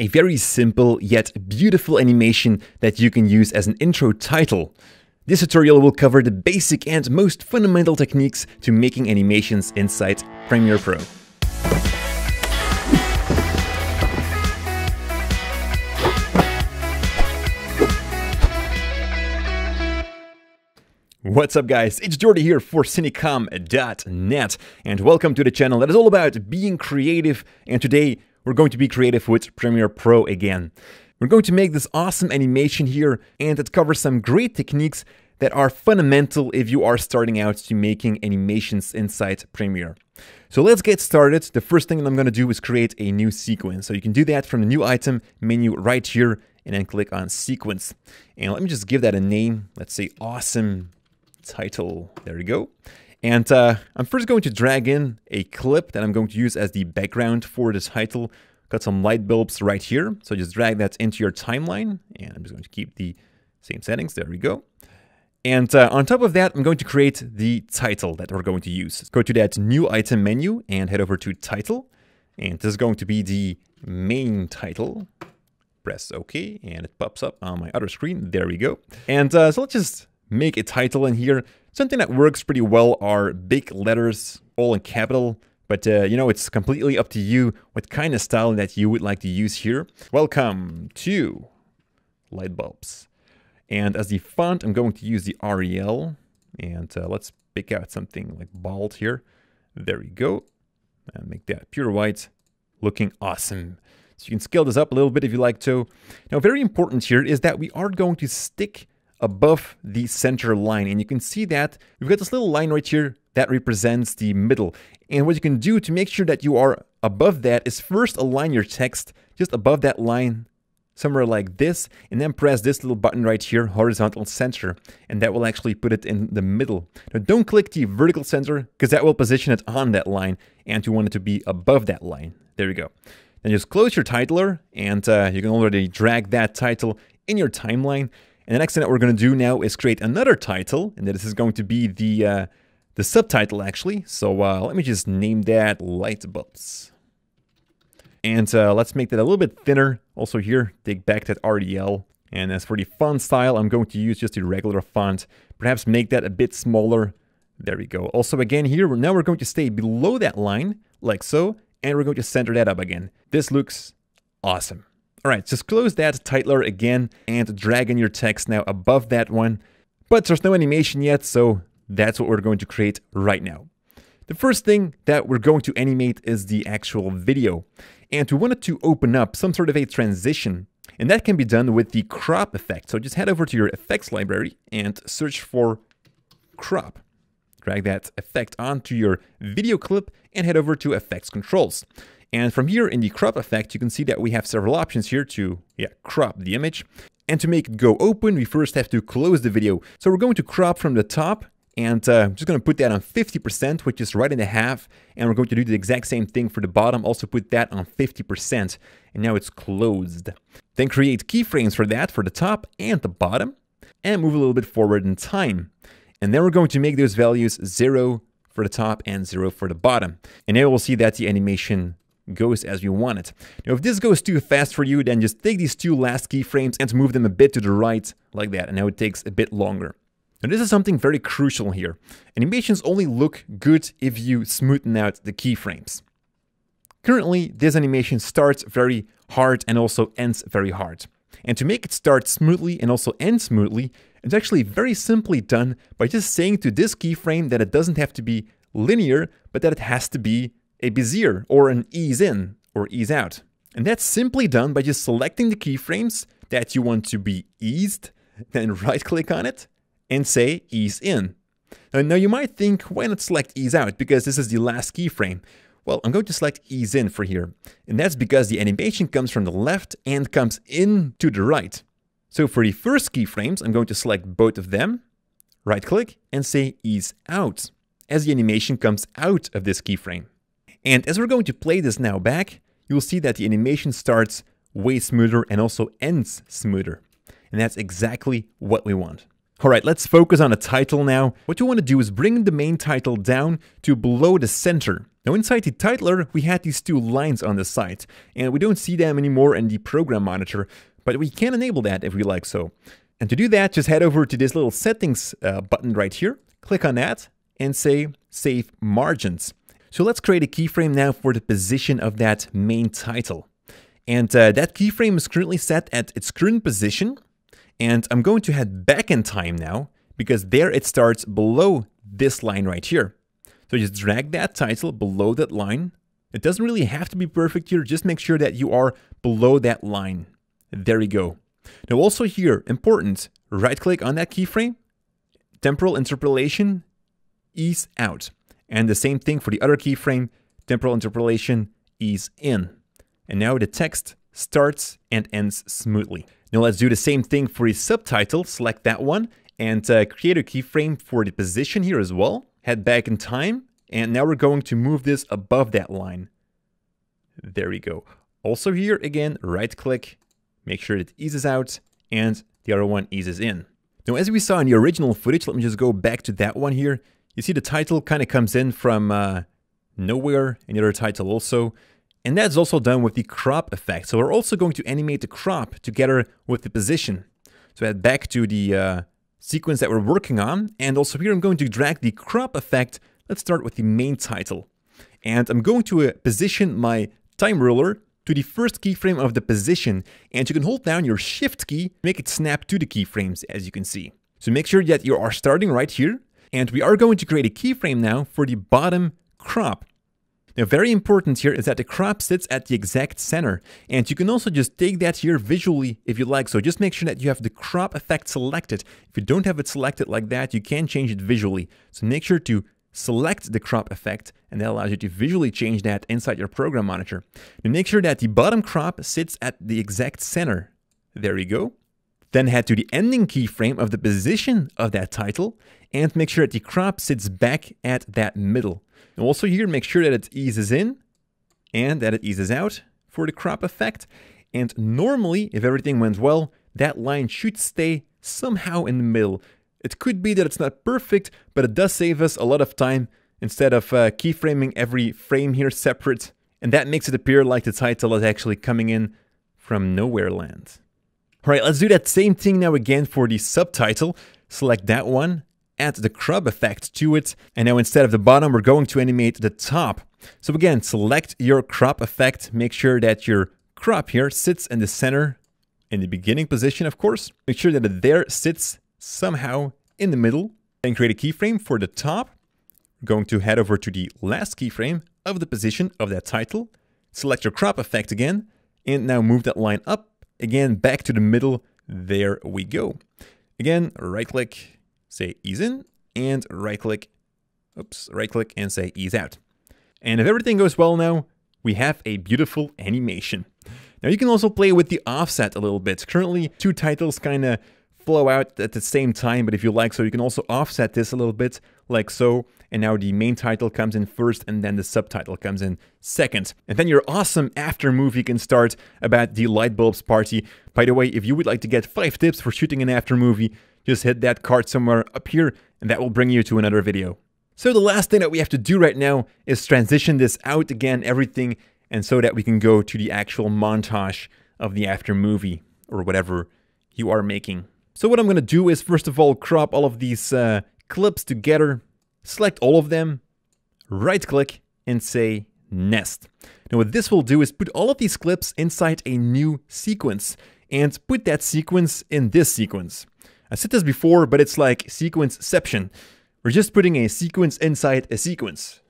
A very simple yet beautiful animation that you can use as an intro title. This tutorial will cover the basic and most fundamental techniques to making animations inside Premiere Pro. What's up guys, it's Jordy here for Cinecom.net and welcome to the channel that is all about being creative and today we're going to be creative with Premiere Pro again. We're going to make this awesome animation here and it covers some great techniques that are fundamental if you are starting out to making animations inside Premiere. So let's get started. The first thing I'm going to do is create a new sequence. So you can do that from the new item menu right here and then click on sequence. And let me just give that a name. Let's say awesome title. There we go. And uh, I'm first going to drag in a clip that I'm going to use as the background for this title. Got some light bulbs right here. So just drag that into your timeline. And I'm just going to keep the same settings. There we go. And uh, on top of that, I'm going to create the title that we're going to use. Go to that new item menu and head over to title. And this is going to be the main title. Press OK and it pops up on my other screen. There we go. And uh, so let's just make a title in here. Something that works pretty well are big letters, all in capital. But, uh, you know, it's completely up to you what kind of style that you would like to use here. Welcome to light bulbs. And as the font, I'm going to use the Arial. And uh, let's pick out something like bold here. There we go. And make that pure white, looking awesome. So you can scale this up a little bit if you like to. Now, very important here is that we are going to stick above the center line. And you can see that we've got this little line right here that represents the middle. And what you can do to make sure that you are above that is first align your text just above that line somewhere like this and then press this little button right here horizontal center and that will actually put it in the middle now don't click the vertical center because that will position it on that line and you want it to be above that line there you go then just close your titler and uh, you can already drag that title in your timeline and the next thing that we're going to do now is create another title, and this is going to be the uh, the subtitle actually. So uh, let me just name that Light Bulbs. And uh, let's make that a little bit thinner. Also here, take back that Arial. And as for the font style, I'm going to use just the regular font. Perhaps make that a bit smaller. There we go. Also again here, now we're going to stay below that line, like so. And we're going to center that up again. This looks awesome. All right, just close that titler again and drag in your text now above that one. But there's no animation yet, so that's what we're going to create right now. The first thing that we're going to animate is the actual video. And we want it to open up some sort of a transition. And that can be done with the crop effect. So just head over to your effects library and search for crop. Drag that effect onto your video clip and head over to effects controls. And from here in the crop effect, you can see that we have several options here to yeah, crop the image. And to make it go open, we first have to close the video. So we're going to crop from the top and uh, I'm just going to put that on 50%, which is right in the half. And we're going to do the exact same thing for the bottom. Also put that on 50%. And now it's closed. Then create keyframes for that, for the top and the bottom. And move a little bit forward in time. And then we're going to make those values 0 for the top and 0 for the bottom. And now we'll see that the animation goes as you want it. Now, if this goes too fast for you, then just take these two last keyframes and move them a bit to the right, like that, and now it takes a bit longer. Now, this is something very crucial here. Animations only look good if you smoothen out the keyframes. Currently, this animation starts very hard and also ends very hard. And to make it start smoothly and also end smoothly, it's actually very simply done by just saying to this keyframe that it doesn't have to be linear, but that it has to be a Bezier or an ease in or ease out. And that's simply done by just selecting the keyframes that you want to be eased, then right click on it and say ease in. Uh, now you might think, why not select ease out? Because this is the last keyframe. Well, I'm going to select ease in for here. And that's because the animation comes from the left and comes in to the right. So for the first keyframes, I'm going to select both of them, right click and say ease out as the animation comes out of this keyframe. And as we're going to play this now back, you'll see that the animation starts way smoother and also ends smoother. And that's exactly what we want. All right, let's focus on the title now. What you want to do is bring the main title down to below the center. Now inside the titler, we had these two lines on the side, and we don't see them anymore in the program monitor, but we can enable that if we like so. And to do that, just head over to this little settings uh, button right here, click on that, and say safe margins. So let's create a keyframe now for the position of that main title. And uh, that keyframe is currently set at its current position. And I'm going to head back in time now, because there it starts below this line right here. So just drag that title below that line. It doesn't really have to be perfect here, just make sure that you are below that line. There you go. Now also here, important, right click on that keyframe, temporal interpolation, ease out. And the same thing for the other keyframe, temporal interpolation, ease in. And now the text starts and ends smoothly. Now let's do the same thing for the subtitle, select that one, and uh, create a keyframe for the position here as well. Head back in time, and now we're going to move this above that line. There we go. Also here, again, right click, make sure it eases out, and the other one eases in. Now, as we saw in the original footage, let me just go back to that one here. You see the title kind of comes in from uh, nowhere, and the other title also. And that's also done with the crop effect. So we're also going to animate the crop together with the position. So head back to the uh, sequence that we're working on. And also here I'm going to drag the crop effect. Let's start with the main title. And I'm going to uh, position my time ruler to the first keyframe of the position. And you can hold down your shift key, to make it snap to the keyframes as you can see. So make sure that you are starting right here. And we are going to create a keyframe now for the bottom crop. Now, very important here is that the crop sits at the exact center. And you can also just take that here visually if you like. So just make sure that you have the crop effect selected. If you don't have it selected like that, you can change it visually. So make sure to select the crop effect and that allows you to visually change that inside your program monitor. And make sure that the bottom crop sits at the exact center. There you go. Then head to the ending keyframe of the position of that title and make sure that the crop sits back at that middle. And also here, make sure that it eases in and that it eases out for the crop effect. And normally, if everything went well, that line should stay somehow in the middle. It could be that it's not perfect, but it does save us a lot of time instead of uh, keyframing every frame here separate. And that makes it appear like the title is actually coming in from nowhere land. All right, let's do that same thing now again for the subtitle. Select that one add the crop effect to it. And now instead of the bottom, we're going to animate the top. So again, select your crop effect. Make sure that your crop here sits in the center in the beginning position, of course. Make sure that it there sits somehow in the middle. And create a keyframe for the top. Going to head over to the last keyframe of the position of that title. Select your crop effect again. And now move that line up again back to the middle. There we go. Again, right click, say ease in, and right click, oops, right click and say ease out. And if everything goes well now, we have a beautiful animation. Now you can also play with the offset a little bit. Currently, two titles kind of flow out at the same time, but if you like so, you can also offset this a little bit, like so. And now the main title comes in first, and then the subtitle comes in second. And then your awesome after movie can start about the Lightbulbs party. By the way, if you would like to get five tips for shooting an after movie, just hit that card somewhere up here and that will bring you to another video. So the last thing that we have to do right now is transition this out again, everything, and so that we can go to the actual montage of the after movie or whatever you are making. So what I'm going to do is first of all crop all of these uh, clips together, select all of them, right click and say nest. Now what this will do is put all of these clips inside a new sequence and put that sequence in this sequence. I said this before, but it's like sequenceception. We're just putting a sequence inside a sequence.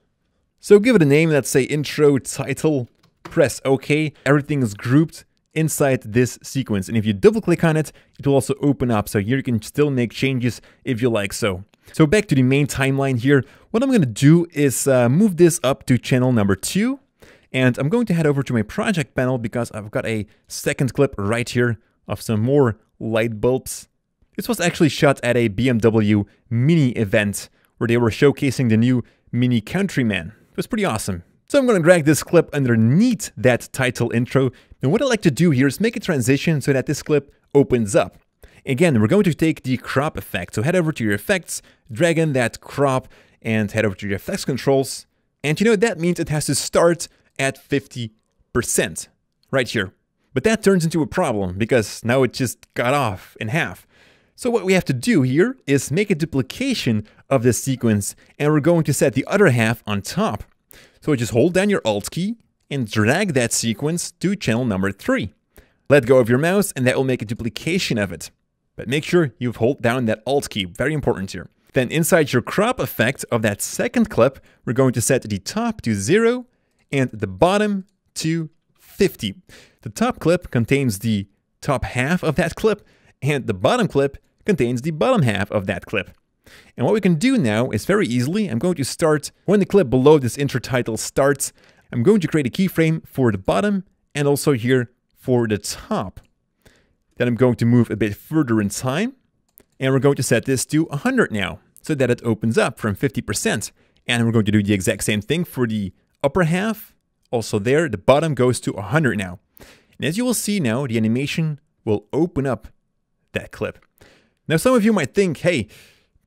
So give it a name, let's say intro, title, press OK. Everything is grouped inside this sequence. And if you double click on it, it will also open up. So here you can still make changes if you like so. So back to the main timeline here. What I'm going to do is uh, move this up to channel number two. And I'm going to head over to my project panel because I've got a second clip right here of some more light bulbs this was actually shot at a BMW Mini event where they were showcasing the new Mini Countryman. It was pretty awesome. So I'm going to drag this clip underneath that title intro. And what I like to do here is make a transition so that this clip opens up. Again, we're going to take the crop effect. So head over to your effects, drag in that crop, and head over to your effects controls. And you know, that means it has to start at 50%, right here. But that turns into a problem because now it just got off in half. So what we have to do here is make a duplication of this sequence and we're going to set the other half on top. So just hold down your Alt key and drag that sequence to channel number 3. Let go of your mouse and that will make a duplication of it. But make sure you hold down that Alt key, very important here. Then inside your crop effect of that second clip, we're going to set the top to 0 and the bottom to 50. The top clip contains the top half of that clip and the bottom clip contains the bottom half of that clip. And what we can do now is very easily, I'm going to start, when the clip below this intro title starts, I'm going to create a keyframe for the bottom and also here for the top. Then I'm going to move a bit further in time and we're going to set this to 100 now so that it opens up from 50%. And we're going to do the exact same thing for the upper half. Also there, the bottom goes to 100 now. And as you will see now, the animation will open up that clip. Now, some of you might think, hey,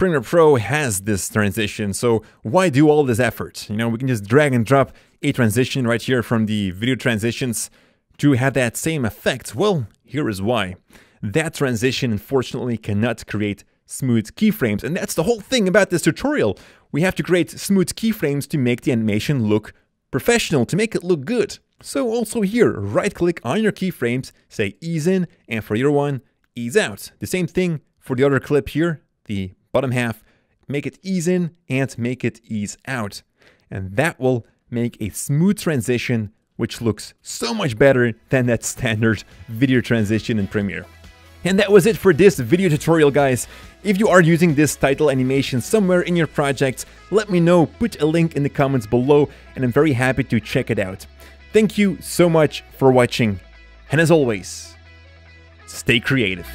Premiere Pro has this transition, so why do all this effort? You know, we can just drag and drop a transition right here from the video transitions to have that same effect. Well, here is why. That transition, unfortunately, cannot create smooth keyframes, and that's the whole thing about this tutorial. We have to create smooth keyframes to make the animation look professional, to make it look good. So also here, right click on your keyframes, say ease in, and for your one, ease out. The same thing for the other clip here, the bottom half, make it ease in and make it ease out. And that will make a smooth transition which looks so much better than that standard video transition in Premiere. And that was it for this video tutorial guys. If you are using this title animation somewhere in your project, let me know, put a link in the comments below and I'm very happy to check it out. Thank you so much for watching and as always, stay creative.